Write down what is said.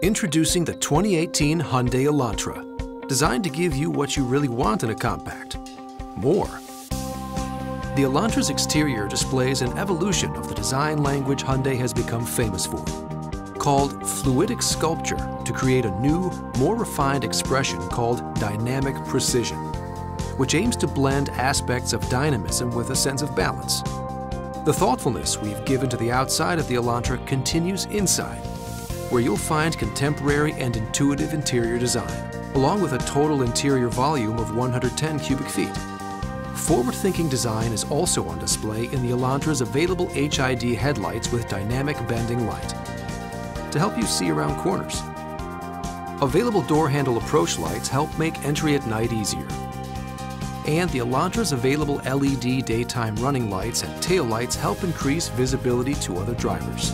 Introducing the 2018 Hyundai Elantra, designed to give you what you really want in a compact, more. The Elantra's exterior displays an evolution of the design language Hyundai has become famous for, called fluidic sculpture to create a new, more refined expression called dynamic precision, which aims to blend aspects of dynamism with a sense of balance. The thoughtfulness we've given to the outside of the Elantra continues inside, where you'll find contemporary and intuitive interior design, along with a total interior volume of 110 cubic feet. Forward-thinking design is also on display in the Elantra's available HID headlights with dynamic bending light to help you see around corners. Available door handle approach lights help make entry at night easier. And the Elantra's available LED daytime running lights and tail lights help increase visibility to other drivers.